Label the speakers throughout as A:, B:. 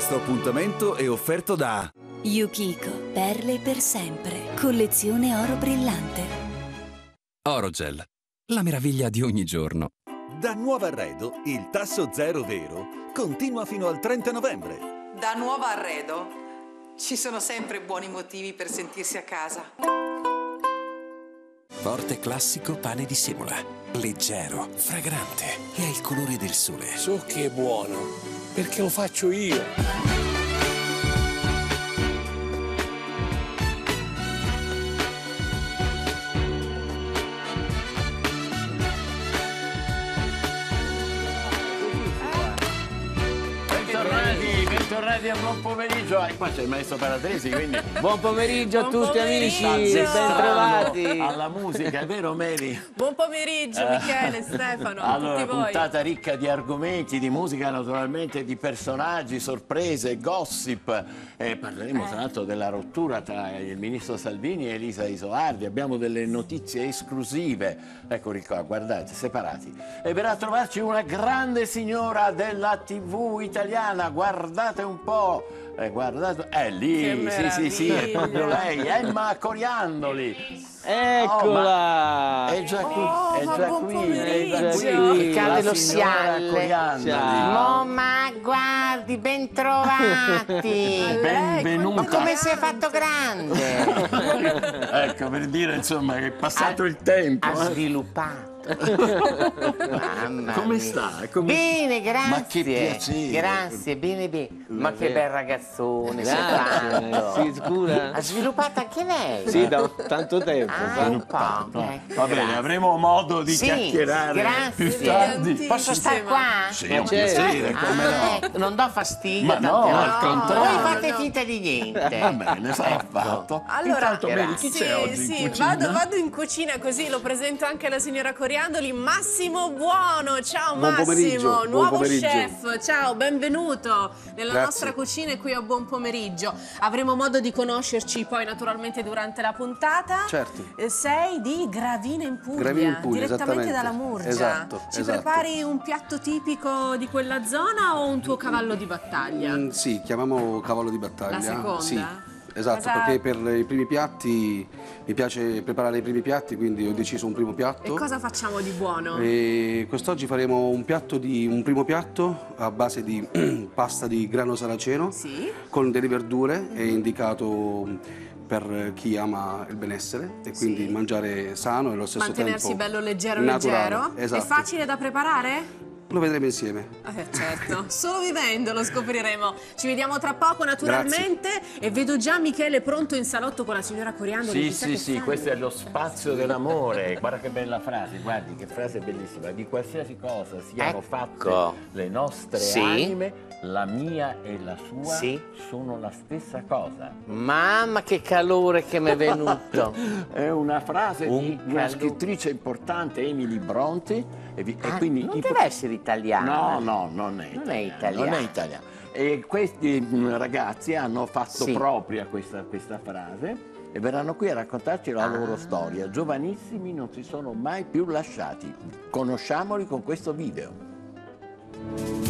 A: Questo appuntamento è offerto da
B: Yukiko, perle per sempre. Collezione oro brillante.
C: Orogel, la meraviglia di ogni giorno.
D: Da Nuova Arredo il tasso zero vero continua fino al 30 novembre.
E: Da Nuova Arredo ci sono sempre buoni motivi per sentirsi a casa.
F: Forte classico pane di semola. Leggero, fragrante e ha il colore del sole.
G: So che è buono, perché lo faccio io.
H: Bentornati a buon pomeriggio. E qua c'è il maestro Paratesi, quindi
I: Buon pomeriggio a
E: Buon
I: tutti
E: pomeriggio.
I: amici, bentrovati.
H: alla musica, è vero Mary?
E: Buon pomeriggio Michele, Stefano, a
H: Allora,
E: tutti voi.
H: puntata ricca di argomenti, di musica naturalmente, di personaggi, sorprese, gossip. Eh, parleremo tra l'altro della rottura tra il ministro Salvini e Elisa Isoardi. Abbiamo delle notizie esclusive. Eccoli qua, guardate, separati. E verrà a trovarci una grande signora della TV italiana. Guardate un po'. Eh, guardate, è lì,
E: Che
H: sì, sì, sì, è proprio lei, Emma Coriandoli.
I: Eccola!
H: È già qui,
E: Oh,
H: è già qui, è già qui.
J: Cade
H: La
J: lo
H: signora
J: scialle.
H: Coriandoli.
I: Ciao.
J: Oh, ma guardi, ben trovati!
H: Benvenuta.
J: Ma come sei fatto grande?
H: ecco, per dire insomma che è passato il tempo.
J: Ha
H: eh.
J: sviluppato. Mamma
H: Come
J: mia.
H: sta? Come-
J: Bene, grazie.
H: Ma che piacere.
J: Grazie, bene, bene. Ma che bel ragazzone,
I: Grazie,
J: fatto.
I: si scura.
J: Ha sviluppato anche lei?
I: Sì, da tanto tempo.
J: Ah, un po'. ecco,
H: Va bene,
J: grazie.
H: avremo modo di
J: Sì,
H: chiacchierare
J: grazie.
H: più tardi.
J: Posso stare qua?
H: Sì,
I: Ma
H: è un
I: certo.
H: piacere, come
J: Ah,
H: no.
J: ecco, non do fastidio.
H: Ma no,
J: volte.
H: al contrario.
J: Voi fate finta di niente.
H: Va bene, sarà
J: Ecco.
H: fatto.
E: Allora,
H: Intanto, Mary, chi
E: sì,
H: c'è oggi
E: sì,
H: in cucina?
E: vado, vado in cucina così lo presento anche alla signora Coriandoli. Massimo Buono, ciao
K: Buon
E: Massimo, nuovo chef. Ciao, benvenuto nella
K: Grazie.
E: nostra cucina e qui a Buon Pomeriggio. Avremo modo di conoscerci poi naturalmente durante la puntata.
K: Certo.
E: Eh, Sei di Gravina in Puglia,
K: Gravina in Puglia,
E: direttamente dalla Murgia.
K: Esatto,
E: Ci
K: esatto.
E: prepari un piatto tipico di quella zona o un tuo cavallo di battaglia?
K: Mm, sì, chiamiamo cavallo di battaglia.
E: La seconda?
K: Sì, esatto,
E: Cosa-
K: perché per i primi piatti mi piace preparare i primi piatti, quindi ho deciso un primo piatto.
E: E cosa facciamo di buono?
K: Quest'oggi faremo un piatto di un primo piatto a base di pasta di grano saraceno
E: Sì.
K: con delle verdure, è indicato per chi ama il benessere e quindi
E: Sì.
K: mangiare sano e allo stesso
E: Mantenersi
K: tempo
E: bello leggero
K: naturale.
E: leggero.
K: Esatto.
E: È facile da preparare?
K: Lo vedremo insieme.
E: Eh, certo, solo vivendo lo scopriremo. Ci vediamo tra poco naturalmente e vedo già Michele pronto in salotto con la signora Coriandoli.
H: Sì, sì, sì,
E: fanno.
H: questo è lo spazio dell'amore. Guarda che bella frase, guardi che frase bellissima. Di qualsiasi cosa siano
J: Ecco.
H: fatte le nostre
J: Sì.
H: anime, la mia e la sua
J: Sì.
H: sono la stessa cosa.
J: Mamma che calore che mi è venuto.
H: È una frase
J: Un
H: di una scrittrice importante, Emily Bronte. E, vi- e
J: Ah,
H: quindi
J: non deve essere italiana.
H: No, no, non è
J: Non
H: italiano.
J: è italiano.
H: Non è italiano. E questi mm, ragazzi hanno fatto
J: Sì.
H: propria questa, questa frase e verranno qui a raccontarci la
J: Ah.
H: loro storia. Giovanissimi non si sono mai più lasciati. Conosciamoli con questo video.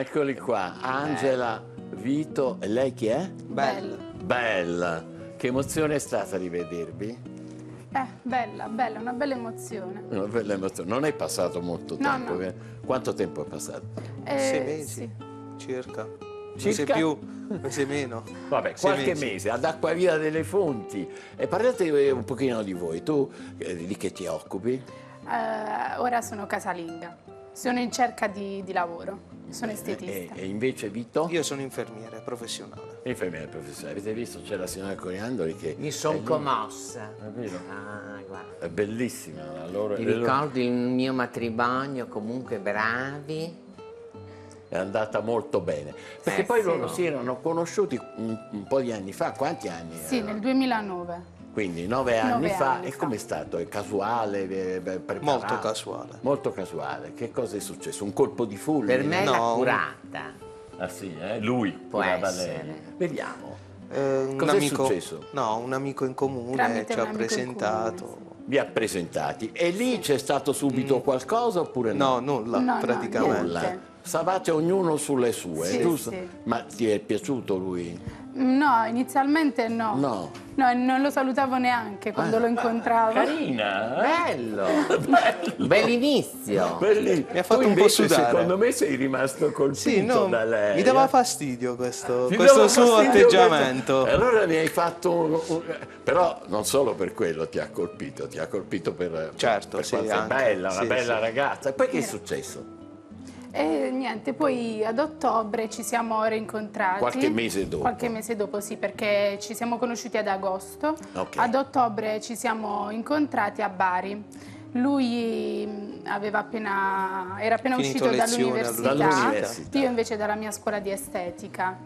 H: Eccoli qua. Angela, Vito, e lei chi è?
L: Bella.
H: Bella. Che emozione è stata rivedervi?
L: Eh, bella, bella, una bella emozione.
H: Una bella emozione. Non è passato molto
L: No,
H: tempo.
L: no.
H: eh? Quanto tempo è passato?
L: Eh,
G: Sei mesi
L: sì.
G: circa.
H: Circa?
G: Mese più, mese meno.
H: Vabbè,
G: Sei
H: qualche
G: mesi.
H: mese ad Acquavia delle Fonti. E parlate eh, un pochino di voi. Tu eh, di che ti occupi?
L: Eh, ora sono casalinga. Sono in cerca di, di lavoro. Sono
H: E,
L: estetista.
H: e invece Vito?
G: Io sono infermiere professionale.
H: Infermiere professore. Avete visto? C'è la signora Coriandoli che...
J: Mi sono commossa.
H: È vero?
J: Ah, guarda.
H: È bellissima. La loro,
J: Mi
H: le loro-
J: ricordo il mio matrimonio, comunque bravi.
H: È andata molto bene. Perché
L: Eh,
H: poi
L: sì.
H: loro si erano conosciuti un, un po' di anni fa. Quanti anni?
L: Sì,
H: erano?
L: nel 2009.
H: Quindi nove anni
L: Nove
H: fa.
L: anni
H: e com'è stato? È casuale? eh, preparato?
G: Molto casuale.
H: Molto casuale. Che cosa è successo? Un colpo di fulmine?
J: Per me
G: No.
J: l'ha curata.
H: Ah sì, eh? Lui
J: Può
H: curava
J: essere.
H: lei. Vediamo.
G: Eh, un
H: Cos'è
G: amico,
H: successo?
G: No, un amico in comune
L: Tramite
G: ci ha presentato.
L: comune,
H: Vi ha presentati. E lì c'è stato subito qualcosa oppure no?
G: Mm. No, nulla,
L: No, no,
G: praticamente.
H: Nulla.
L: niente.
H: Stavate ognuno sulle sue,
L: Sì,
H: giusto?
L: sì.
H: Ma ti è piaciuto lui?
L: No, inizialmente no.
H: No.
L: No, non lo salutavo neanche quando lo incontravo.
H: Carina, eh?
J: Bello. Bell'inizio.
H: Belli-
G: Mi ha fatto
H: tu
G: un po' sudare.
H: Secondo me sei rimasto colpito
G: Sì, no,
H: da lei.
G: mi dava
H: eh?
G: fastidio questo,
H: Ti
G: questo
H: dava
G: suo
H: fastidio
G: atteggiamento.
H: questo- Allora mi hai fatto un, un- Però non solo per quello ti ha colpito, ti ha colpito per,
G: Certo,
H: per
G: sì,
H: quanto è bella, una
G: Sì,
H: bella
G: sì.
H: ragazza. E poi che è successo?
L: E niente, poi ad ottobre ci siamo rincontrati.
H: Qualche mese dopo.
L: Qualche mese dopo, sì, perché ci siamo conosciuti ad agosto.
H: Ok.
L: Ad ottobre ci siamo incontrati a Bari. Lui aveva appena, era appena
G: Finito
L: uscito dall'università,
H: all'università.
L: io invece dalla mia scuola di estetica.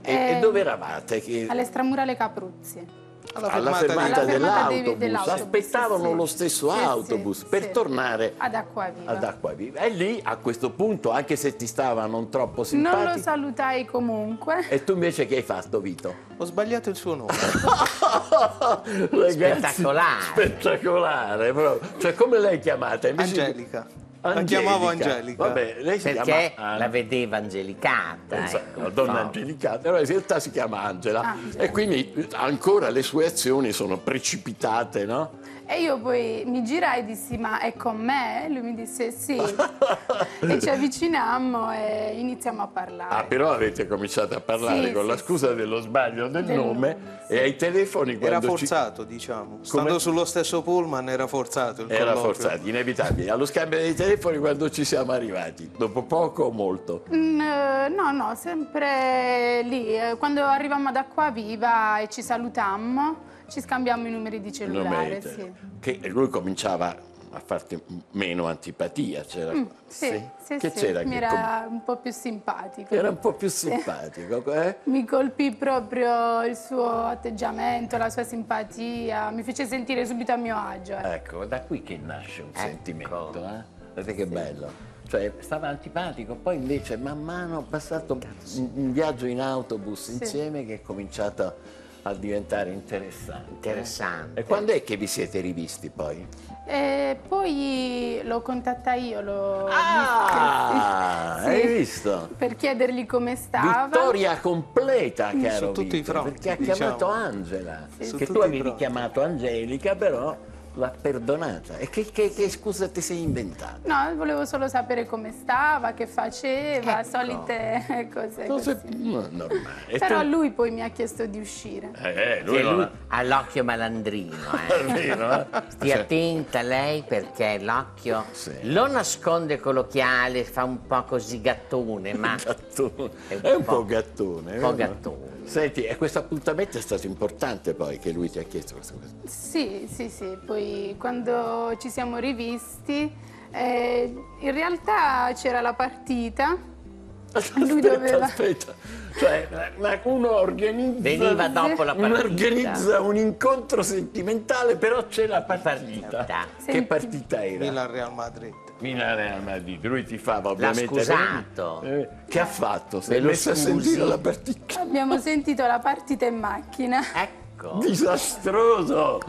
H: E, e dove eravate? Che-
L: All'estramurale Capruzzi.
H: Alla fermata,
L: Alla fermata dei-
H: dell'autobus,
L: dell'autobus,
H: aspettavano
L: sì.
H: lo stesso
L: Sì, sì,
H: autobus per
L: sì.
H: tornare
L: Ad Acquaviva.
H: ad Acquaviva. E lì a questo punto, anche se ti stava non troppo
L: Non lo
H: simpatico,
L: salutai comunque.
H: e tu invece che hai fatto, Vito?
G: Ho sbagliato il suo nome.
H: Ragazzi,
J: Spettacolare.
H: Spettacolare, proprio. Cioè, come l'hai chiamata? Invece-
G: Angelica. La chiamavo Angelica.
H: Vabbè, lei si
J: Perché
H: chiama
J: la vedeva angelicata.
H: Esatto,
J: ecco,
H: la donna
J: no.
H: Angelicata, però in realtà si chiama Angela.
L: Angela.
H: E quindi ancora le sue azioni sono precipitate, no?
L: E io poi mi girai e dissi, ma è con me? Lui mi disse sì. e ci avvicinammo e iniziamo a parlare.
H: Ah, però avete cominciato a parlare
L: Sì,
H: con la
L: sì,
H: scusa dello sbaglio del,
L: Del
H: nome
L: nome, sì.
H: e ai telefoni
G: Era
H: quando ci-
G: forzato, diciamo. Stando
H: Come?
G: sullo stesso pullman era forzato il
H: Era
G: colloquio.
H: forzato, inevitabile. Allo scambio dei telefoni quando ci siamo arrivati, dopo poco o molto?
L: Mm, eh, no, no, sempre lì. Eh, Quando arrivammo ad Acquaviva e ci salutammo, ci scambiammo i numeri di cellulare,
H: Numeri-
L: sì.
H: Che lui cominciava a farti meno antipatia. C'era,
L: Mm, sì, sì,
H: che
L: sì,
H: c'era
L: mi
H: che
L: era un po' più simpatico.
H: com- era un po' più
L: Sì.
H: simpatico. eh?
L: Mi colpì proprio il suo atteggiamento, la sua simpatia, mi fece sentire subito a mio agio. eh.
H: Ecco, da qui che nasce un
J: Ecco.
H: sentimento. Eh? Vedete che bello. Cioè, stava antipatico, poi invece man mano passato un, un viaggio in autobus insieme che è cominciato a diventare interessante.
J: Interessante.
H: E quando è che vi siete rivisti poi?
L: E poi lo contattai io, lo
H: Ah,
L: Sì.
H: hai visto?
L: per chiedergli come stava.
H: Vittoria completa, caro
G: Su tutti i
H: Vito,
G: fronti,
H: perché ha
G: diciamo.
H: chiamato Angela,
G: Su
H: che tu
G: i
H: avevi
G: fronti.
H: chiamato Angelica, però l'ha perdonata. E che, che- che scusa ti sei inventata?
L: No, volevo solo sapere come stava, che faceva,
J: Ecco.
L: solite cose
H: Cose no, normali.
L: Però
H: tu-
L: lui poi mi ha chiesto di uscire.
H: Eh, lui
J: Che
H: non
J: lui
H: ha-
J: l'occhio malandrino.
H: È
J: Eh.
H: vero, eh?
J: Stia
H: Sì.
J: attenta lei perché l'occhio
H: Sì.
J: lo nasconde con l'occhiale, fa un po' così gattone, ma
H: Gattone.
J: È un
H: È un
J: po'-
H: po' gattone.
J: un po' gattone.
H: Senti, e questo appuntamento è stato importante poi che lui ti ha chiesto questa cosa.
L: Sì, sì, sì. Poi quando ci siamo rivisti, eh, in realtà c'era la partita. Lui
H: aspetta,
L: doveva-
H: aspetta. Cioè, ma uno organizza...
J: veniva dopo la
H: Uno
J: partita.
H: organizza un incontro sentimentale, però c'è la partita.
J: Partita.
H: Che
L: Senti-
H: partita era?
G: Milan Real Madrid.
H: Milan Real Madrid. Lui ti fava ovviamente...
J: scusato.
H: Eh, che ha fatto? Si è
J: lo
H: messo a sentire la partita.
L: Abbiamo sentito la partita in macchina.
J: ecco,
H: Disastroso!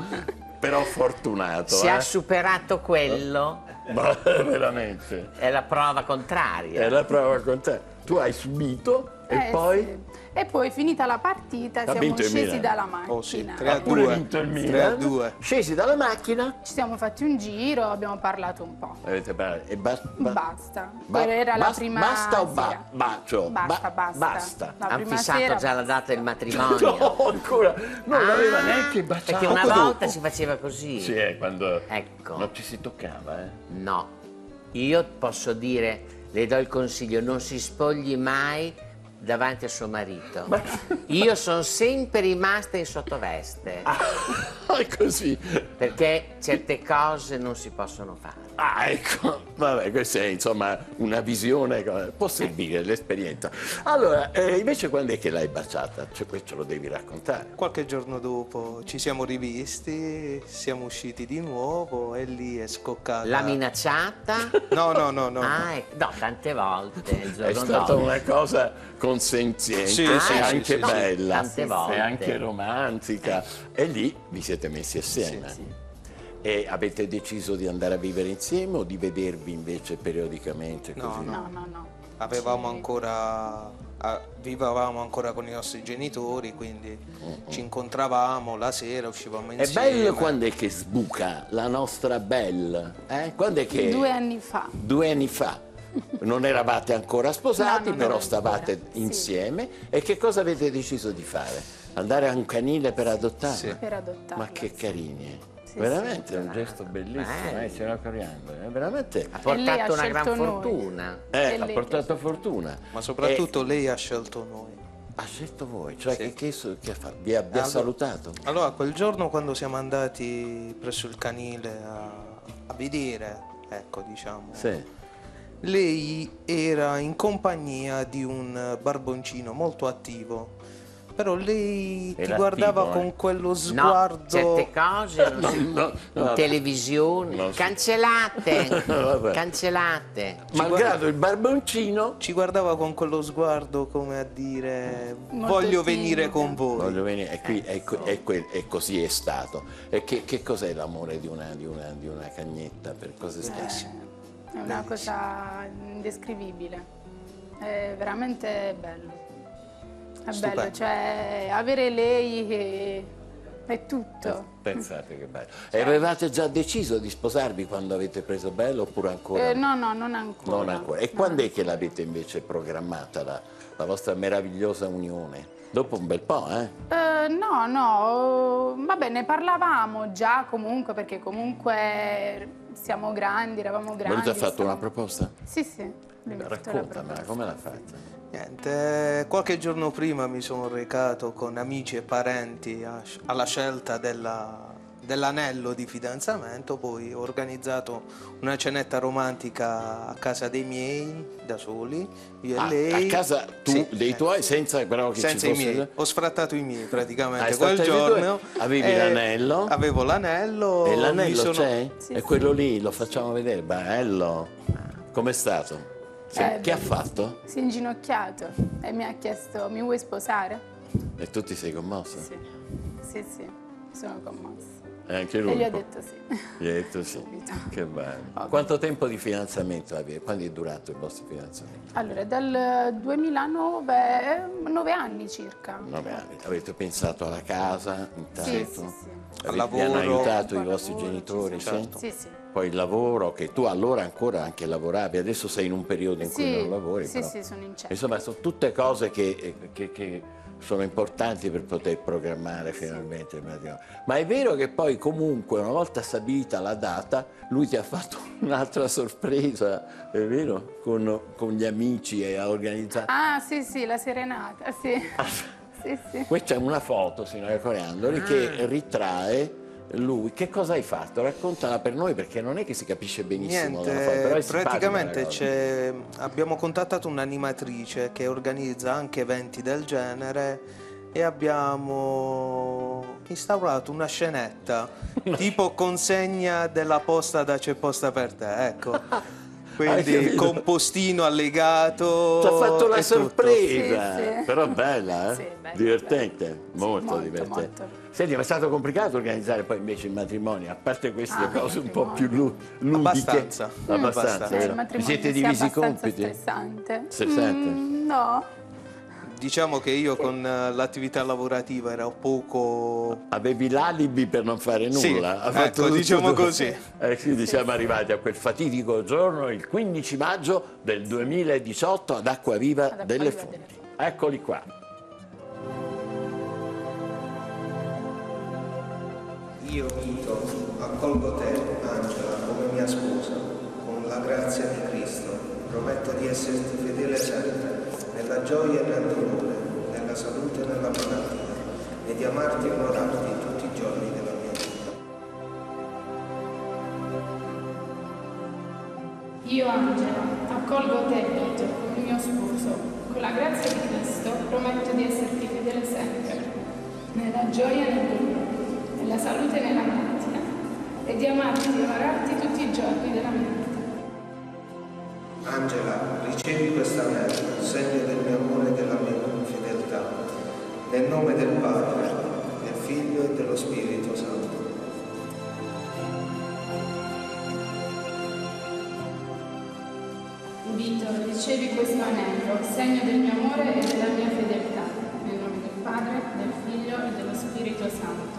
H: Però fortunato.
J: si
H: eh.
J: è superato quello.
H: Ma veramente.
J: È la prova contraria.
H: È la prova con te. Tu hai subito e
L: Eh,
H: poi...
L: sì. E poi finita la partita
H: Ha
L: siamo scesi dalla macchina.
K: Oh sì, 3
H: Ha
K: a
H: pure
K: 2.
H: vinto il
K: 3 a
H: Milan.
K: 2.
H: Scesi dalla macchina
L: Ci siamo fatti un giro, abbiamo parlato un po'.
H: avete parlato e bas- ba-
L: Basta.
H: ba-
L: Era la prima
H: Basta o ba- bacio?
L: Basta,
H: Ba-
L: basta.
H: basta.
L: La
J: Hanno fissato
L: sera
J: già la data del matrimonio.
H: No, ancora. Non l'aveva
J: Ah,
H: neanche baciato.
J: Perché una volta si faceva così.
H: Sì, è quando
J: Ecco.
H: non ci si toccava, eh.
J: No, io posso dire, le do il consiglio, non si spogli mai davanti a suo marito. Io sono sempre rimasta in sottoveste.
H: È così.
J: Perché certe cose non si possono fare.
H: Ah, ecco, vabbè, questa è insomma una visione, servire l'esperienza. Allora, eh, invece quando è che l'hai baciata? Cioè, questo lo devi raccontare.
M: Qualche giorno dopo ci siamo rivisti, siamo usciti di nuovo e lì è scoccata.
J: L'ha minacciata?
M: No, no, no, no.
J: Ah, no, tante volte il
H: È
J: giorno
H: stata
J: dopo.
H: una cosa consenziente,
M: Sì, sì, sì,
H: anche
M: sì, sì.
H: bella,
J: Tante volte.
H: e anche romantica. E lì vi siete messi assieme. E avete deciso di andare a vivere insieme o di vedervi invece periodicamente
M: No,
H: così?
L: No, no, no.
M: Avevamo ancora. ah, vivevamo ancora con i nostri genitori, quindi ci incontravamo la sera, uscivamo
H: È
M: insieme.
H: bello quando è che sbuca la nostra Belle? Eh? Quando è che...
L: Due anni fa.
H: Due anni fa. Non eravate ancora sposati,
L: No, no,
H: però stavate
L: ancora, sì.
H: insieme. E che cosa avete deciso di fare? Andare a un canile per adottarla?
L: Per adottarla.
H: Ma che carini, eh.
L: Sì,
H: Veramente è un gesto bellissimo, eh, signora Coriandolo. È veramente...
J: Ha
L: E
J: portato una gran
L: noi.
J: fortuna.
H: Eh,
L: E
H: ha portato fortuna.
M: Ma soprattutto lei ha scelto noi.
H: E ha scelto voi, cioè
M: Sì.
H: che, che, che fatto? Vi ha, vi ha
M: Allora-
H: salutato?
M: Allora, quel giorno quando siamo andati presso il canile a, a vedere, ecco, diciamo,
H: Sì.
M: lei era in compagnia di un barboncino molto attivo. Però lei ti guardava
H: attivo, eh.
M: con quello
J: No,
M: sguardo.
J: certe cose non si-
H: no,
J: in
H: no.
J: televisione
H: Non si-
J: cancellate, cancellate.
H: Malgrado il barboncino,
M: Ci guardava con quello sguardo come a dire
L: Molto
M: voglio venire con voi.
H: voglio venire, e qui è, co- è que- è così è stato. E che, che cos'è l'amore di una, di una- di una cagnetta? Per cose stesse?
L: È una cosa indescrivibile. È veramente bello. È
M: Stupendo.
L: bello, cioè avere lei è, è tutto.
H: Pensate che bello. E avevate già deciso di sposarvi quando avete preso bello oppure ancora?
L: Eh, no, no, non ancora.
H: Non ancora. E quando è che l'avete invece programmata la, la vostra meravigliosa unione? Dopo un bel po', eh?
L: Eh, no, no, vabbè, ne parlavamo già comunque perché comunque siamo grandi, eravamo grandi.
H: Ma lui ti ha fatto
L: stavamo-
H: una proposta?
L: Sì, sì.
H: Raccontamela, come l'ha fatta?
M: Niente, qualche giorno prima mi sono recato con amici e parenti a- alla scelta della- dell'anello di fidanzamento, poi ho organizzato una cenetta romantica a casa dei miei, da soli, io
H: Ah,
M: e lei.
H: a casa tu,
M: Sì,
H: dei
M: eh,
H: tuoi, senza però che
M: senza
H: ci
M: i
H: fosse...
M: miei, ho sfrattato i miei praticamente
H: Hai
M: quel
H: i
M: giorno.
H: Avevi
M: eh,
H: l'anello?
M: Avevo l'anello.
H: E l'anello
M: sono-
H: c'è?
L: Sì,
H: è
L: sì.
H: quello lì, lo facciamo vedere, bello. Com'è stato? Sì,
L: Eh,
H: che ha fatto?
L: Si è inginocchiato e mi ha chiesto, mi vuoi sposare?
H: E tu ti sei commossa?
L: Sì, sì, sì, sono commossa.
H: E anche
L: E
H: lui?
L: gli ho detto sì.
H: Gli hai detto sì. Che bello. Quanto tempo di fidanzamento avete? Quando è durato il vostro fidanzamento?
L: Allora, dal 2009, eh, nove anni circa.
H: Nove anni. Avete pensato alla casa
L: Sì,
H: intanto?
L: sì, sì.
H: Avete-
M: Al
H: Vi hanno
M: lavoro.
H: aiutato i vostri
L: lavoro,
H: genitori?
L: sì,
H: sì?
M: certo.
L: Sì, sì.
H: Poi il lavoro, che tu allora ancora anche lavoravi, adesso sei in un periodo in cui
L: Sì,
H: non lavori.
L: sì,
H: però.
L: sì, sono in cerca.
H: Insomma, sono tutte cose che, che- che sono importanti per poter programmare finalmente il matrimonio. Ma è vero che poi comunque, una volta stabilita la data, lui ti ha fatto un'altra sorpresa, è vero? Con, con gli amici e ha organizzato...
L: Ah, sì, sì, la serenata, sì. sì, sì.
H: Questa è una foto, signora Coriandoli,
L: Ah.
H: che ritrae lui. Che cosa hai fatto? Raccontala per noi perché non è che si capisce benissimo
M: Niente, praticamente abbiamo contattato un'animatrice che organizza anche eventi del genere e abbiamo instaurato una scenetta tipo consegna della posta da c'è posta per te, ecco. quindi compostino allegato.
H: Ti ha fatto la sorpresa,
L: Sì, sì.
H: però bella, eh?
L: Sì,
H: divertente, molto,
L: molto,
H: divertente.
L: molto.
H: Senti, ma è stato complicato organizzare poi invece il matrimonio, a parte queste
L: Ah,
H: cose un po' più lu- ludiche.
M: Abbastanza.
H: Abbastanza,
M: Abbastanza.
L: il
H: Vi siete divisi i compiti?
L: stressante.
H: Stressante?
L: Mm, no,
M: Diciamo che io con eh, l'attività lavorativa ero poco...
H: Avevi l'alibi per non fare nulla.
M: Sì, ecco,
H: tutto
M: diciamo
H: tu.
M: così.
H: Eh, quindi siamo arrivati a quel fatidico giorno, il 15 maggio del 2018 ad Acquaviva delle
L: delle
H: Fonti. Eccoli qua.
N: Io, Vito, accolgo te, Angela, come mia sposa, con la grazia di Cristo. Prometto di esserti fedele sempre, nella gioia e nel dolore, nella salute e nella malattia, e di amarti e onorarti tutti i giorni della mia vita.
L: Io, Angela, accolgo te, Vito, come mio sposo. Con la grazia di Cristo prometto di esserti fedele sempre, nella gioia e nel dolore, nella salute e nella malattia, e di amarti e onorarti tutti i giorni della mia vita.
N: Angela, ricevi questa anello, segno del mio amore e della mia fedeltà, nel nome del Padre, del Figlio e dello Spirito Santo.
L: Vito, ricevi questo anello, segno del mio amore e della mia fedeltà, nel nome del Padre, del Figlio e dello Spirito Santo.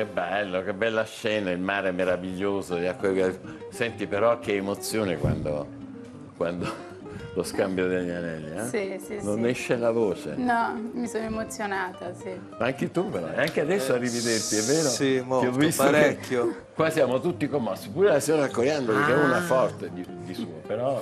H: Che bello, che bella scena, il mare è meraviglioso. gli acque- Senti però che emozione quando, quando lo scambio degli anelli, eh?
L: Sì, sì,
H: Non
L: sì.
H: esce la voce.
L: No, mi sono emozionata, sì.
H: Ma anche tu però, e anche adesso a rivederti, è vero?
M: Sì,
H: Ti ho
M: molto,
H: visto che
M: parecchio.
H: Qua siamo tutti commossi, pure la signora Coriandoli che è una
J: Ah.
H: forte di, di suo, però...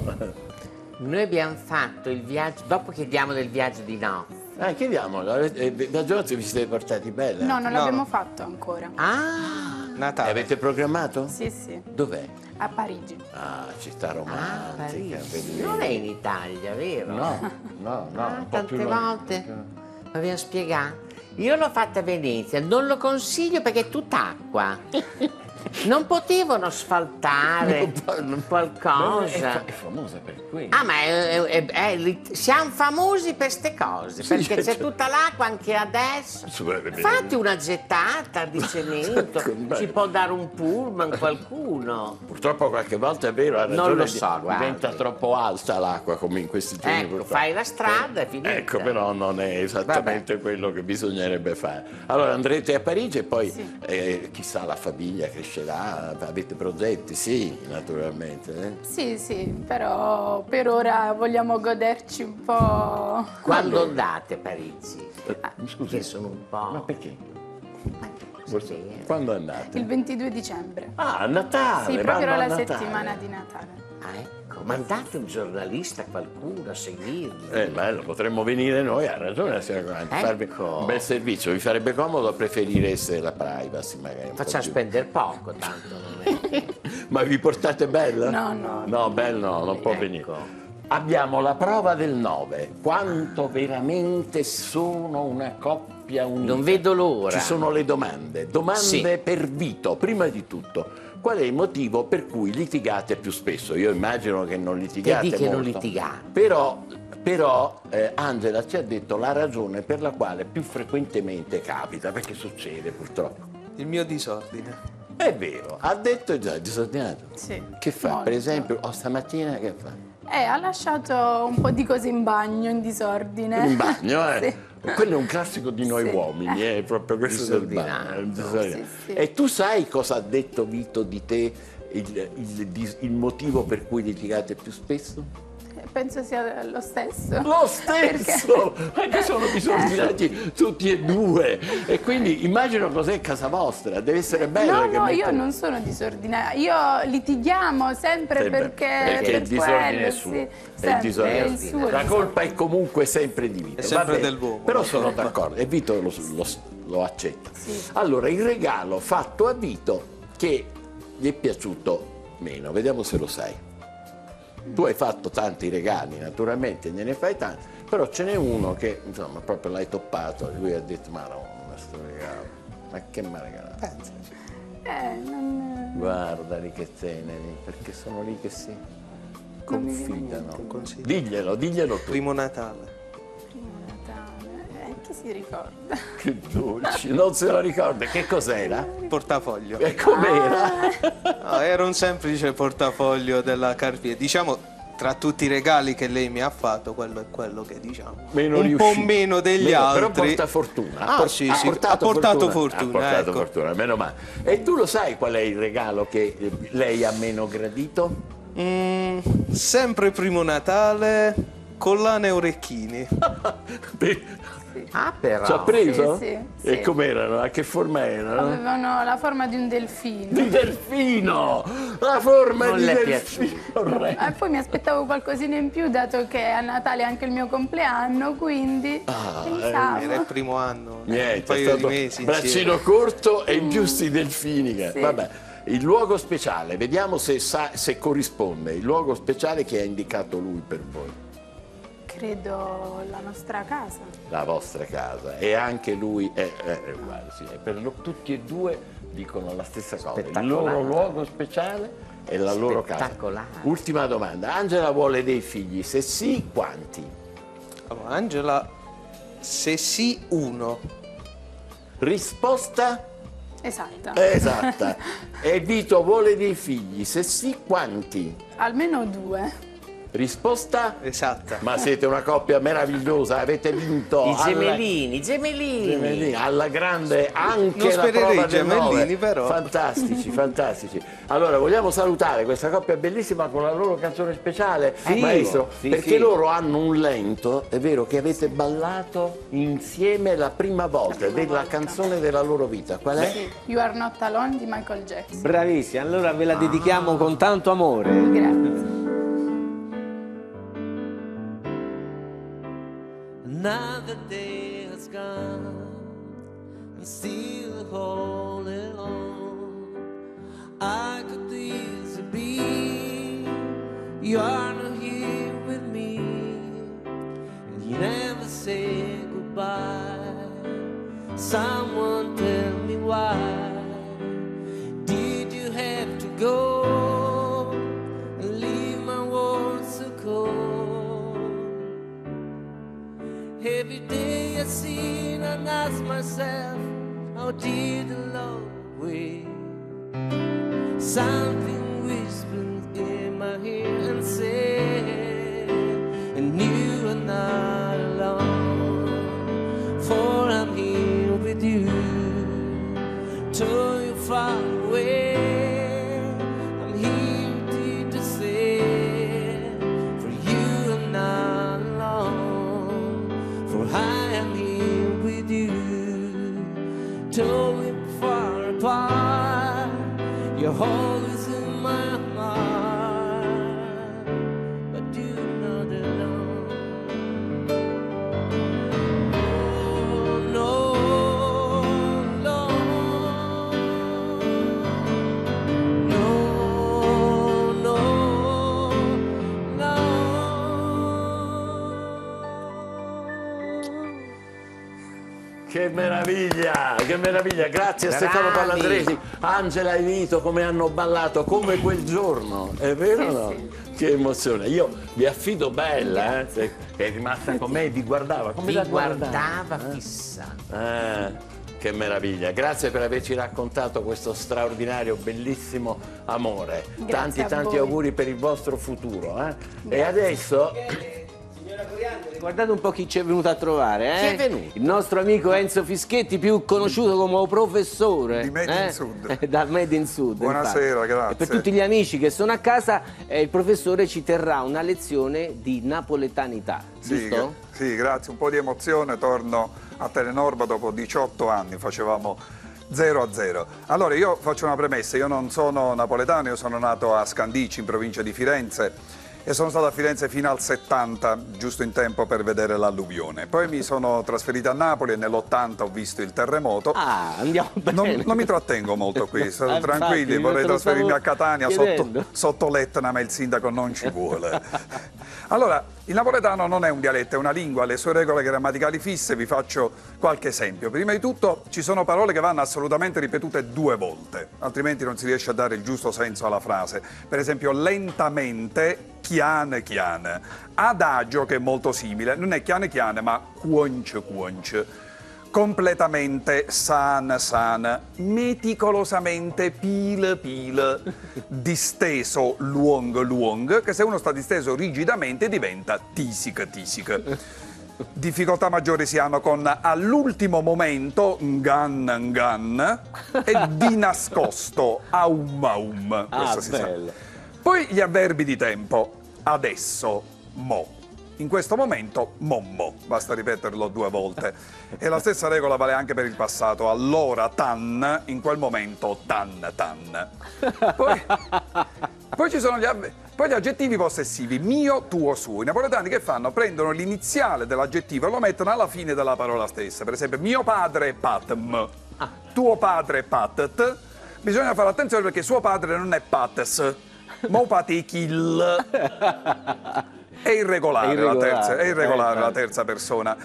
J: Noi abbiamo fatto il viaggio, dopo chiediamo del viaggio di nozze.
H: Eh, chiediamolo, eh, da Giorgio vi siete portati bella.
L: No, non l'abbiamo fatto ancora.
J: Ah,
H: E
M: Natale.
H: avete programmato?
L: Sì, sì,
H: Dov'è?
L: a Parigi.
H: Ah, città
J: ah,
H: romantica, bellissima.
J: Non è in Italia, vero?
H: No, no, no,
J: Ah,
H: un po'
J: tante volte. Mi abbiamo spiegato. Io l'ho fatta a Venezia, non lo consiglio perché è tutt'acqua. Non potevano sfaltare qualcosa.
H: È famosa per quello.
J: Ah, ma è- è- è- è- siamo famosi per queste cose,
H: Sì,
J: perché c'è
H: certo.
J: tutta l'acqua anche adesso. Fate una gettata di cemento, ci può dare un pullman qualcuno.
H: Purtroppo qualche volta è vero, ha
J: Non
H: ragione,
J: lo so, guardi.
H: diventa troppo alta l'acqua come in questi giorni.
J: Ecco,
H: purtroppo.
J: fai la strada e finita.
H: Ecco, però non è esattamente quello che bisognerebbe fare. Allora andrete a Parigi e poi eh, chissà la famiglia crescerà, avete progetti? Sì, naturalmente. eh.
L: Sì, sì, però per ora vogliamo goderci un po'.
J: Quando andate a Parigi?
H: Scusi,
J: Che sono un po'.
H: ma perché? Forse- Quando andate?
L: Il 22 dicembre.
H: Ah, a Natale!
L: Sì, proprio la
H: Natale.
L: settimana di Natale.
J: Ah, ecco, mandate un giornalista, qualcuno a seguirli.
H: Eh, bello, potremmo venire noi, ha ragione la signora Coranti,
J: Ecco.
H: farvi un bel servizio, vi farebbe comodo, preferireste la privacy magari po'
J: Facciamo
H: più.
J: spendere poco, tanto non è.
H: Ma vi portate Bella?
L: No, no.
H: No, Bella no, non può
J: Ecco.
H: venire. Abbiamo la prova del 9. Quanto veramente sono una coppia unita.
J: Non vedo l'ora.
H: Ci sono le domande. Domande
J: Sì.
H: per Vito. Prima di tutto, qual è il motivo per cui litigate più spesso? Io immagino che non litigate
J: Che di che non
H: molto.
J: litigate?
H: Però, però eh, Angela ci ha detto la ragione per la quale più frequentemente capita, perché succede purtroppo.
M: Il mio disordine.
H: È vero, ha detto è già disordinato.
L: Sì.
H: Che fa?
L: molto.
H: Per esempio, oh, stamattina che fa?
L: Eh, ha lasciato un po' di cose in bagno, in disordine.
H: In bagno, eh?
L: Sì.
H: Quello è un classico di noi
L: Sì.
H: uomini, è proprio questo del
J: disordinato.
L: Sì, sì.
H: E tu sai cosa ha detto Vito di te, il, il il motivo per cui litigate più spesso?
L: Penso sia lo stesso.
H: Lo stesso! Perché sono disordinati tutti e due. E quindi immagino cos'è casa vostra, deve essere bello.
L: No,
H: che
L: no,
H: mette-
L: io non sono disordinata. Io litighiamo sempre
H: Sempre,
L: perché,
H: perché
L: per
H: il disordine
L: quello,
H: è suo.
L: sì,
H: È il
L: sempre,
H: disordine.
L: è il suo
H: La colpa è comunque sempre di Vito.
M: È sempre dell'uomo,
H: Però sono d'accordo e Vito lo, lo- lo accetta.
L: Sì.
H: Allora, il regalo fatto a Vito che gli è piaciuto meno. Vediamo se lo sai. Tu hai fatto tanti regali, naturalmente, gliene fai tanti, però ce n'è uno che, insomma, proprio l'hai toppato. Lui ha detto, ma no, questo regalo, ma che mi ha regalato?
L: Eh, non...
H: Guardali che teneri, perché sono lì che si confidano. Diglielo, diglielo tu.
M: Primo Natale.
L: Chi si ricorda?
H: Che dolci, non se lo ricorda. Che cos'era?
M: Portafoglio.
H: E com'era?
M: No, era un semplice portafoglio della Carpier. Diciamo, tra tutti i regali che lei mi ha fatto, quello è quello che diciamo.
H: Meno
M: un
H: riuscito.
M: po' meno degli
H: Meno,
M: altri.
H: Però porta fortuna.
M: Ah,
H: Por-
M: sì,
H: ha
M: sì,
H: portato
M: ha portato
H: fortuna.
M: fortuna,
H: Ha portato
M: ecco.
H: fortuna, meno male. E tu lo sai qual è il regalo che eh, lei ha meno gradito?
M: Mm, sempre primo Natale, collane e orecchini.
J: Ah, però.
H: Ci ha preso?
L: Sì, sì,
H: E
L: sì.
H: com'erano? A che forma erano?
L: Avevano la forma di un delfino.
H: Di delfino! La forma
J: Non
H: di delfino!
L: E poi mi aspettavo qualcosina in più, dato che a Natale è anche il mio compleanno, quindi
H: Ah,
L: pensavo.
M: Era il primo anno. un
H: Niente, è
M: paio di mesi
H: braccino
M: insieme.
H: corto e giusti i delfini. che-
L: Sì.
H: Vabbè, il luogo speciale, vediamo se, sa- se corrisponde. Il luogo speciale che ha indicato lui per voi,
L: Credo la nostra casa.
H: la vostra casa. E anche lui è, è- è uguale, sì. E per lo- tutti e due dicono la stessa cosa. Il loro luogo speciale e la loro casa.
J: Spettacolare.
H: Ultima domanda. Angela vuole dei figli? Se sì, quanti?
M: Allora, Angela, se sì, uno.
H: Risposta
L: Esatta.
H: esatta. e Vito vuole dei figli? Se sì, quanti?
L: Almeno due.
H: Risposta?
M: Esatta.
H: Ma siete una coppia meravigliosa, avete vinto
J: I
H: alla-
J: gemellini, i gemellini.
H: Gemellini, alla grande anche
M: Non
H: la
M: spererei
H: prova
M: i gemellini,
H: nove.
M: però.
H: Fantastici, fantastici. Allora, vogliamo salutare questa coppia bellissima con la loro canzone speciale,
I: Sì,
H: maestro,
I: sì,
H: perché
I: sì.
H: loro hanno un lento, è vero, che avete ballato insieme la prima volta della canzone della loro vita. Qual è?
L: You are not alone di Michael Jackson.
I: Bravissima, allora ve la dedichiamo con tanto amore.
L: Grazie.
O: Another day has gone, I'm still holding on. I could easily be you are not here with me, and you never say goodbye. Someone tell me why
H: Che meraviglia, che meraviglia, grazie a. Stefano Pallandresi, Angela e Vito come hanno ballato, come quel giorno, è vero o no? Che emozione, io vi affido bella, eh? è rimasta con me e vi guardava, come
J: Vi
H: la guardava?
J: guardava fissa.
H: Eh, che meraviglia, grazie per averci raccontato questo straordinario, bellissimo amore.
L: Grazie
H: tanti tanti auguri per il vostro futuro. eh. E adesso
I: Guardate un po' chi ci è venuto a trovare, eh?
H: Chi è venuto?
I: Il nostro amico Enzo Fischetti, più conosciuto come professore.
P: Di Made in
I: eh?
P: Sud.
I: Dal Made in Sud.
P: Buonasera,
I: infatti.
P: grazie.
I: E per tutti gli amici che sono a casa, eh, il professore ci terrà una lezione di napoletanità,
P: Sì,
I: giusto?
P: sì, grazie, un po' di emozione, torno a Telenorba dopo 18 anni, facevamo 0 a 0. Allora io faccio una premessa, io non sono napoletano, io sono nato a Scandici in provincia di Firenze e sono stato a Firenze fino al 70, giusto in tempo per vedere l'alluvione. Poi mi sono trasferito a Napoli e nell'80 ho visto il terremoto.
I: Ah, andiamo bene.
P: Non, non mi trattengo molto qui, state
I: Ah,
P: tranquilli,
I: infatti,
P: vorrei trasferirmi a Catania sotto, sotto l'Etna, ma il sindaco non ci vuole. Allora, il napoletano non è un dialetto, è una lingua, le sue regole grammaticali fisse, vi faccio qualche esempio. Prima di tutto ci sono parole che vanno assolutamente ripetute due volte, altrimenti non si riesce a dare il giusto senso alla frase. Per esempio, lentamente, chiane chiane. Adagio, che è molto simile, non è chiane chiane, ma quonce quonce completamente san san, meticolosamente pil pil, disteso luong luong, che se uno sta disteso rigidamente diventa tisic tisic. Difficoltà maggiori si hanno con all'ultimo momento ngan ngan e di nascosto aum aum.
I: Ah,
P: si sa.
I: bello.
P: Poi gli avverbi di tempo, adesso, mo. In questo momento, mommo, basta ripeterlo due volte. E la stessa regola vale anche per il passato. Allora, tan, in quel momento, tan, tan. Poi, poi ci sono gli, poi gli aggettivi possessivi, mio, tuo, suo. I napoletani che fanno? Prendono l'iniziale dell'aggettivo e lo mettono alla fine della parola stessa. Per esempio, mio padre patm, tuo padre patet. Bisogna fare attenzione perché suo padre non è pates, mo. È irregolare,
I: È irregolare,
P: la terza, è irregolare
I: eh,
P: la terza persona.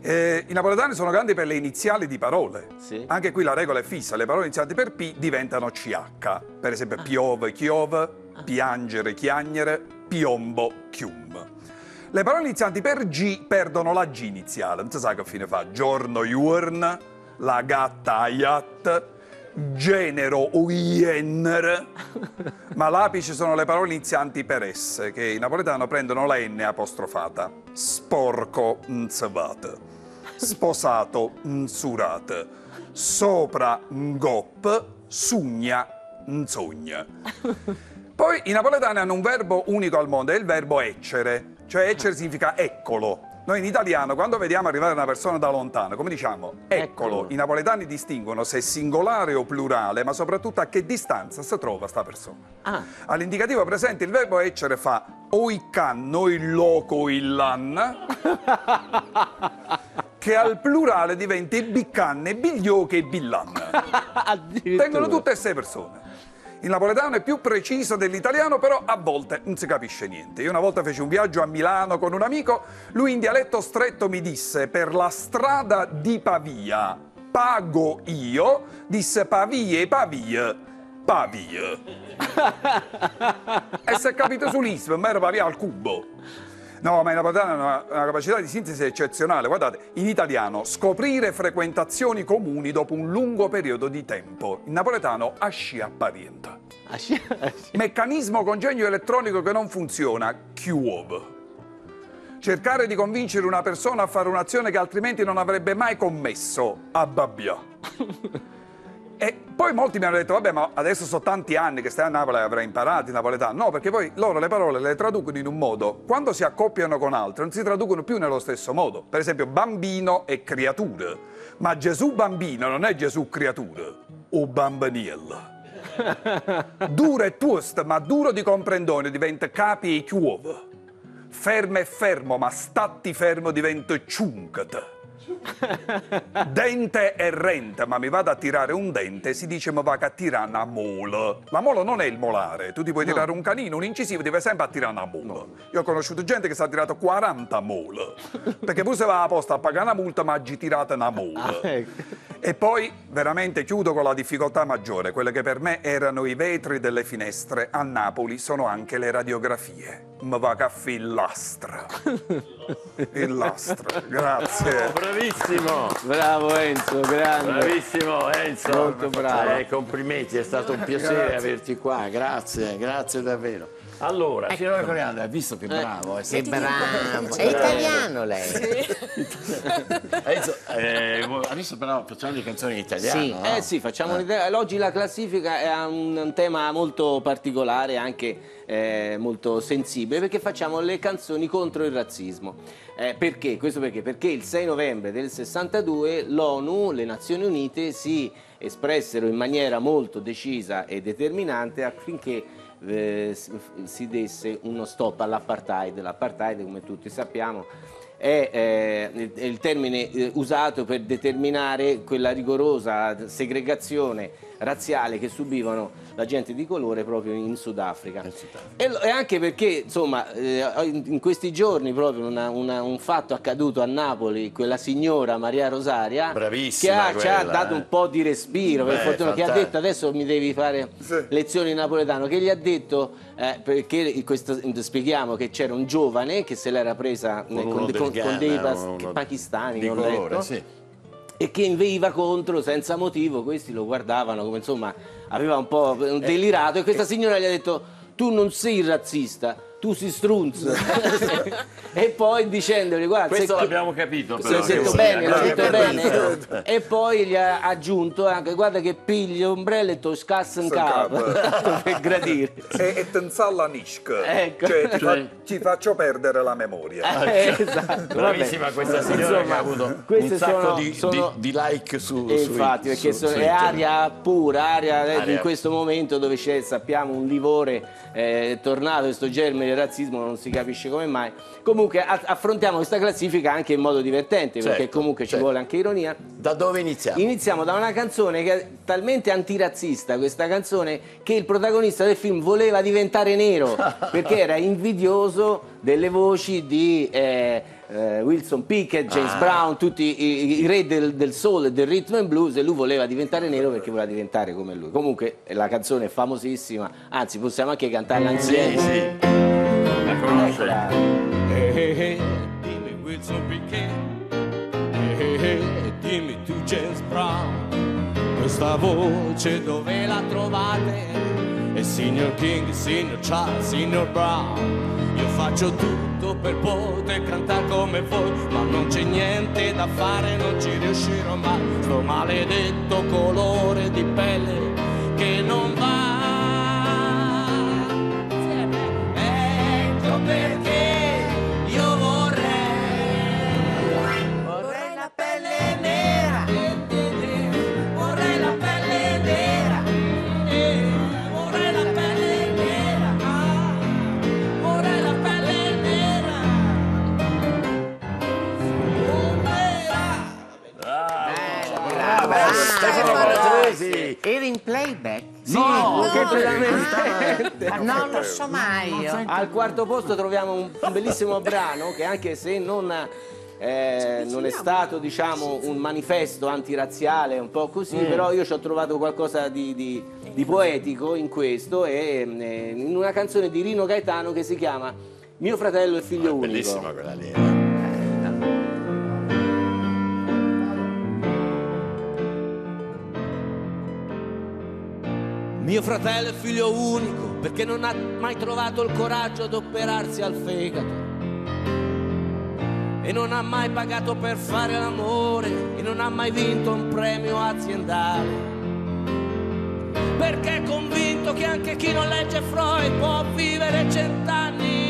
P: Eh, I napoletani sono grandi per le iniziali di parole. Anche qui la regola è fissa, le parole iniziate per P diventano CH. Per esempio piove, chiove, piangere, chiagnere, piombo, chium. Le parole inizianti per G perdono la G iniziale, non si sa che fine fa. Giorno, iurn, la gatta, aiat, genero, uienner. Ma l'apice sono le parole inizianti per S, che in napoletano prendono la N apostrofata. Sporco, nzvat. Sposato, nsurat. Sopra, ngop. Sugna, nzogna. Poi i napoletani hanno un verbo unico al mondo, è il verbo eccere. Cioè eccere significa eccolo. Noi in italiano, quando vediamo arrivare una persona da lontano, come diciamo? Eccolo. I napoletani distinguono se è singolare o plurale, ma soprattutto a che distanza si trova sta persona. All'indicativo presente il verbo eccere fa o il loco, il lan, che al plurale diventa biccanne, biglioche e billan. Tengono tutte e sei persone. Il napoletano è più preciso dell'italiano, però a volte non si capisce niente. Io una volta feci un viaggio a Milano con un amico, lui in dialetto stretto mi disse per la strada di Pavia pago io, disse Pavie, Pavie, Pavie. e si è capito sull'ISP, ma era Pavia al cubo. No, ma il napoletano ha una, una capacità di sintesi eccezionale. Guardate, in italiano scoprire frequentazioni comuni dopo un lungo periodo di tempo. In napoletano asci apparienta. Meccanismo congegno elettronico che non funziona, chiuove. Cercare di convincere una persona a fare un'azione che altrimenti non avrebbe mai commesso, abbabbia. E poi molti mi hanno detto, vabbè, ma adesso sono tanti anni che stai a Napoli e avrai imparato il napoletano. No, perché poi loro le parole le traducono in un modo. Quando si accoppiano con altre non si traducono più nello stesso modo. Per esempio, bambino e creatura. Ma Gesù bambino non è Gesù creatura. O bambaniel. Duro e toast, ma duro di comprendone diventa capi e chiuove. Fermo e fermo, ma statti fermo diventa ciuncat. Dente e rente, ma mi vado a tirare un dente, si dice mi va a tirare una mola. La mola non è il molare, tu ti puoi tirare un canino, un incisivo, ti vai sempre a tirare una mola. Io ho conosciuto gente che si è tirato 40 mole, perché pure se va a posta a pagare una multa, ma ha tirato una mola. E poi veramente chiudo con la difficoltà maggiore, quelle che per me erano i vetri delle finestre, a Napoli sono anche le radiografie. Mi va a fillastra. Il lastra, grazie.
H: Bravissimo.
I: Bravo Enzo, grande.
H: Bravissimo Enzo.
I: Molto bravo.
H: Eh, complimenti, è stato un piacere
I: Grazie.
H: averti qua. Grazie, grazie davvero. Allora, signora Coriandra, hai visto che bravo? è
J: Che
H: stato-
J: bravo. È italiano lei.
H: Enzo, eh, adesso però facciamo le canzoni in italiano.
I: Sì,
H: no?
I: eh sì, facciamo l'idea. Oggi la classifica è un, un tema molto particolare, anche eh, molto sensibile, perché facciamo le canzoni contro il razzismo. Eh, perché? Questo perché? Perché il 6 novembre del 62 l'ONU, le Nazioni Unite, si espressero in maniera molto decisa e determinante affinché eh, si desse uno stop all'apartheid. L'apartheid, come tutti sappiamo, è, eh, il termine eh, usato per determinare quella rigorosa segregazione razziale che subivano la gente di colore proprio in Sudafrica. E, lo- e anche perché, insomma, eh, in in questi giorni proprio una- una- un fatto accaduto a Napoli, quella signora Maria Rosaria, che
H: Bravissima
I: ha- ci ha
H: quella,
I: dato
H: eh.
I: un po' di respiro, per
H: Beh,
I: fortuna, che ha detto adesso mi devi fare lezioni in napoletano, che gli ha detto, eh, perché questo- spieghiamo che c'era un giovane che se l'era presa
H: Con
I: eh, con, con- con dei pas-
H: uno
I: pakistani,
H: di colore,
I: letto,
H: sì.
I: E che inveiva contro senza motivo, questi lo guardavano come insomma aveva un po' delirato e questa signora gli ha detto tu non sei razzista, tu sei strunz. e poi dicendogli guarda...
H: Questo
I: se-
H: l'abbiamo capito
I: se
H: però.
I: l'ho detto bene, l'ho
H: vuol
I: detto bene. E poi gli ha aggiunto anche, guarda che pigli ombrello e to scassa in capo, per gradire.
P: E, e tensalla Nishk,
I: Ecco.
P: cioè ti, fa-
I: Cioè-
P: ci faccio perdere la memoria.
I: Eh, esatto,
H: Bravissima questa signora
I: Insomma,
H: che ha avuto un sacco
I: sono-
H: di,
I: sono-
H: di- di like su,
I: E
H: su
I: infatti, perché
H: su-
I: sono-
H: su
I: è aria pura, aria, eh,
H: Aria-
I: in questo momento dove c'è, sappiamo, un livore eh, tornato, questo germe di razzismo, non si capisce come mai. Comunque affrontiamo questa classifica anche in modo divertente, perché
H: Certo,
I: comunque ci
H: certo.
I: vuole anche ironia.
H: Da dove iniziamo?
I: Iniziamo da una canzone che è talmente antirazzista, questa canzone, che il protagonista del film voleva diventare nero, perché era invidioso delle voci di eh, eh, Wilson Pickett, James
H: Ah.
I: Brown, tutti i, i re del, del soul e del rhythm and blues, e lui voleva diventare nero perché voleva diventare come lui. Comunque eh, la canzone è famosissima, anzi possiamo anche cantarla insieme.
H: Sì, sì. La conosce?
I: Eccola.
O: Hey, hey, hey, dimmi Wilson Pickett. Hey, hey, dimmi tu James Brown. Questa voce dove la trovate? È signor King, signor Charles, signor Brown. Io faccio tutto per poter cantare come voi, ma non c'è niente da fare, non ci riuscirò mai. Sto maledetto colore di pelle che non va.
J: Eri in playback?
I: Sì,
H: No,
I: completamente.
J: Ma non lo so mai io.
I: Al quarto posto troviamo un, bellissimo brano che anche se non, eh, non è stato diciamo, un manifesto antirazziale, un po' così,
H: Mm.
I: però io ci ho trovato qualcosa di, di- di poetico in questo e eh, in una canzone di Rino Gaetano che si chiama Mio fratello e figlio unico.
H: Bellissima quella lì.
O: Mio fratello è figlio unico perché non ha mai trovato il coraggio di operarsi al fegato. E non ha mai pagato per fare l'amore e non ha mai vinto un premio aziendale. Perché è convinto che anche chi non legge Freud può vivere cent'anni.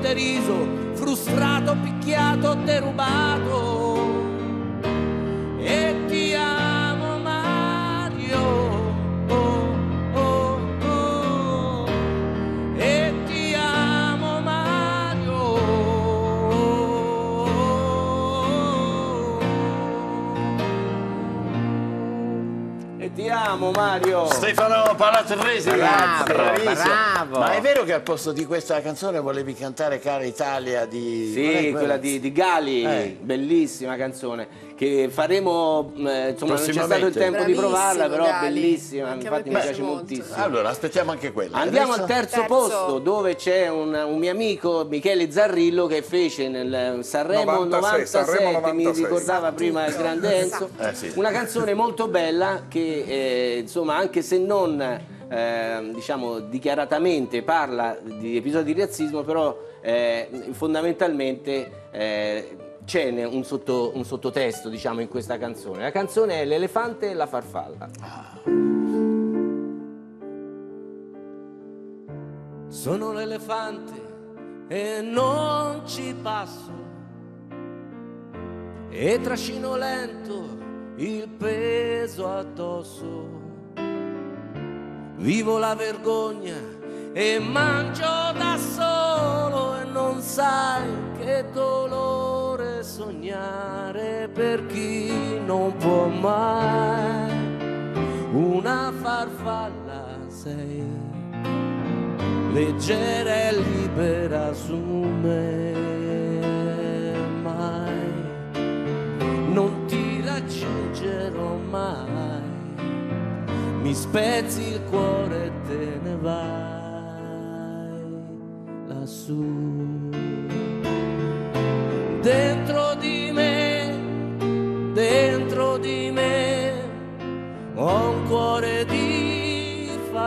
O: Deriso, frustrato, picchiato, derubato. Amo Mario.
H: Stefano Palatresi,
J: Bravo, bravo.
H: Ma è vero che al posto di questa canzone volevi cantare Cara Italia di...
I: Sì, quella? di, di Gali,
H: Eh.
I: bellissima canzone che faremo, eh, insomma non c'è stato il tempo di provarla,
E: Bravissimo,
I: però
E: Gali.
I: bellissima,
E: Anche a
I: infatti mi
E: piace
I: piace
E: molto.
I: moltissimo.
H: Allora, aspettiamo anche quella.
I: Andiamo
H: Adesso-
I: al terzo,
E: Terzo.
I: posto dove c'è un, un mio amico Michele Zarrillo che fece nel Sanremo
P: 96,
I: 97,
P: Sanremo
I: mi
P: 96.
I: ricordava prima il grande Enzo,
H: Eh, sì.
I: una canzone molto bella che eh, insomma anche se non eh, diciamo dichiaratamente parla di episodi di razzismo però eh, fondamentalmente eh, c'è un, sotto- un sottotesto diciamo in questa canzone. La canzone è L'elefante e la farfalla.
O: Sono l'elefante e non ci passo e trascino lento il peso addosso. Vivo la vergogna e mangio da solo e non sai che per chi non può mai. Una farfalla sei. Leggera e libera su me mai. Non ti raggiungerò mai. Mi spezzi il cuore e te ne vai lassù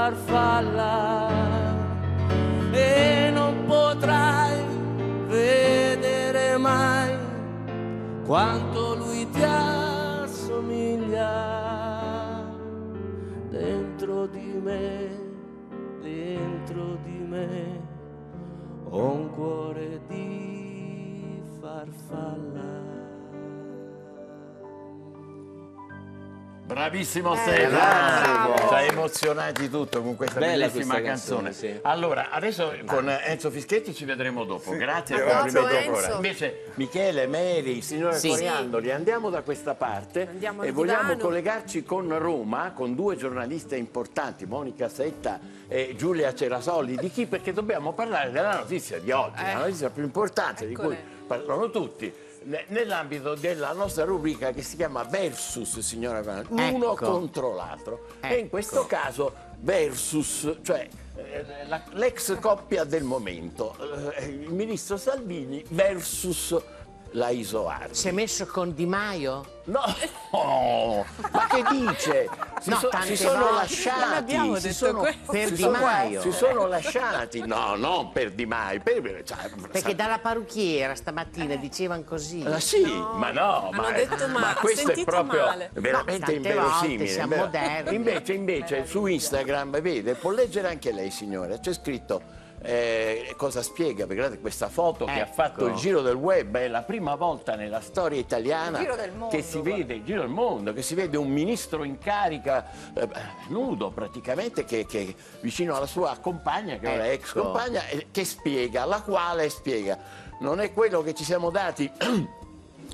O: farfalla e non potrai vedere mai quanto lui ti assomiglia dentro di me, dentro di me ho un cuore di farfalla.
H: Bravissimo
I: Eh,
H: Stefano, ci hai emozionati tutto con questa
I: Bella
H: bellissima
I: questa
H: canzone.
I: canzone, sì.
H: Allora, adesso con Enzo Fischetti ci vedremo dopo. Grazie
E: A
H: per
E: Enzo.
H: ancora. Invece Michele, Mary, signore
J: Sì.
H: Coriandoli, andiamo da questa parte
E: Andiamo
H: e vogliamo
E: divano.
H: collegarci con Roma, con due giornaliste importanti, Monica Setta e Giulia Cerasoli. Di chi? Perché dobbiamo parlare della notizia di oggi,
E: Eh.
H: la notizia più importante di cui
E: Eccole.
H: parlano tutti. Ne- Nell'ambito della nostra rubrica che si chiama Versus, signora Van, uno
J: Ecco.
H: contro l'altro. E in
J: Ecco.
H: questo caso Versus, cioè eh, l'ex coppia del momento, eh, il ministro Salvini versus la Isoardi.
J: Si è messo con Di Maio?
H: No, Oh, ma che dice? Si,
J: No,
H: so- si sono
J: volte.
H: lasciati.
E: Non abbiamo
H: si sono,
E: questo.
J: Per
H: si
J: Di
H: sono-
J: Maio.
H: Si sono lasciati. No, non per Di Maio. per- cioè,
J: Perché
H: sa-
J: dalla parrucchiera stamattina dicevano così.
H: Ah, sì, ma no, ma,
E: detto
H: ma questo è proprio
E: male.
H: veramente
J: No,
H: inverosimile.
J: siamo moderni.
H: Invece, invece su Instagram, vede, può leggere anche lei, signore, c'è scritto eh, cosa spiega, perché guardate questa foto che ha
J: Ecco.
H: fatto il giro del web, è la prima volta nella storia italiana
Q: mondo,
H: che si vede, il giro del mondo, che si vede un ministro in carica eh, nudo praticamente, che, che vicino alla sua compagna, che ora è ex
J: Ecco.
H: compagna, che spiega, la quale spiega, non è quello che ci siamo dati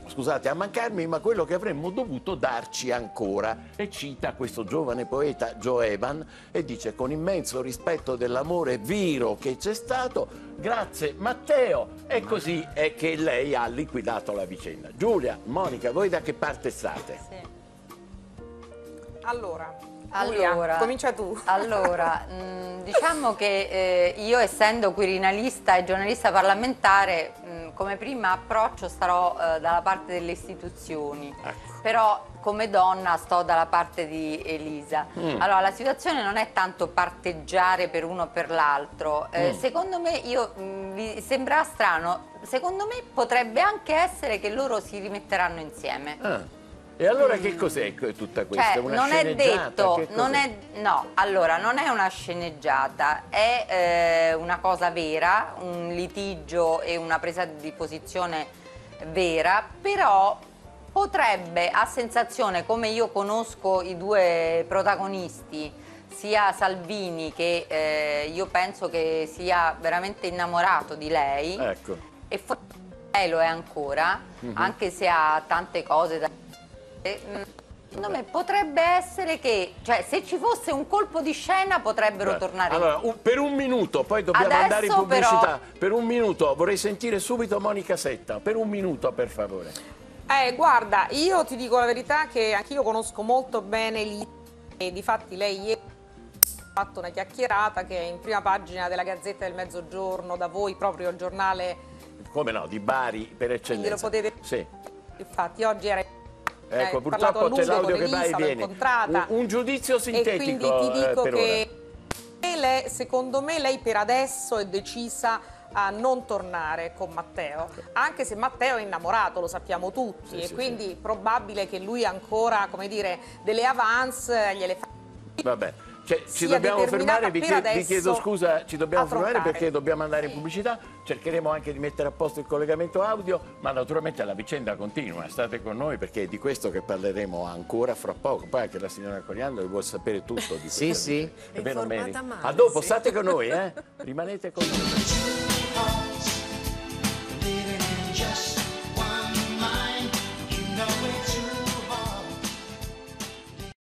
H: scusate, a mancarmi, ma quello che avremmo dovuto darci ancora. E cita questo giovane poeta Joe Evan e dice con immenso rispetto dell'amore vero che c'è stato, grazie Matteo. E così è che lei ha liquidato la vicenda. Giulia, Monica, voi da che parte state?
Q: Allora,
R: Allora,
Q: Giulia, comincia tu.
R: Allora, mh, diciamo che eh, io essendo quirinalista e giornalista parlamentare, mh, come prima approccio starò eh, dalla parte delle istituzioni, però come donna sto dalla parte di Elisa.
S: Mm.
R: Allora, la situazione non è tanto parteggiare per uno o per l'altro. Eh,
S: Mm.
R: Secondo me, io, mh, vi sembrerà strano, secondo me potrebbe anche essere che loro si rimetteranno insieme.
H: Ah. E allora che cos'è tutta questa?
R: Cioè, non è detto, non è, no, allora non è una sceneggiata, è eh, una cosa vera, un litigio e una presa di posizione vera, però potrebbe, a sensazione, come io conosco i due protagonisti, sia Salvini che eh, io penso che sia veramente innamorato di lei,
H: Ecco.
R: e forse lei lo è ancora,
H: Mhm.
R: anche se ha tante cose da... Eh, mm, Secondo me potrebbe essere che, cioè se ci fosse un colpo di scena potrebbero
H: Beh,
R: tornare
H: Allora, un- per un minuto, poi dobbiamo
R: Adesso
H: andare in pubblicità.
R: però-
H: Per un minuto vorrei sentire subito Monica Setta. Per un minuto, per favore.
Q: Eh, guarda, io ti dico la verità che anch'io conosco molto bene lì e difatti lei ieri ha fatto una chiacchierata che è in prima pagina della Gazzetta del Mezzogiorno, da voi proprio il giornale,
H: Come no, di Bari per eccellenza.
Q: lo potete-
H: Sì.
Q: infatti oggi era
H: Ecco,
Q: eh,
H: purtroppo c'è l'audio che va e viene. Un, un giudizio
Q: e
H: sintetico
Q: quindi ti
H: eh,
Q: dico
H: per
Q: che lei- secondo me lei per adesso è decisa a non tornare con Matteo, anche se Matteo è innamorato, lo sappiamo tutti,
H: Sì,
Q: e
H: sì,
Q: quindi probabile che lui ancora, come dire, delle avance gliele fa.
H: Vabbè. Cioè, ci dobbiamo fermare, vi, vi chiedo scusa, ci dobbiamo fermare perché dobbiamo andare in pubblicità, cercheremo anche di mettere a posto il collegamento audio, ma naturalmente la vicenda continua, state con noi perché è di questo che parleremo ancora fra poco, poi anche la signora Coriando vuole sapere tutto di questo.
J: Sì, sì.
H: È vero, Mary?
E: male,
H: A dopo,
E: sì.
H: state con noi, eh? Rimanete con noi.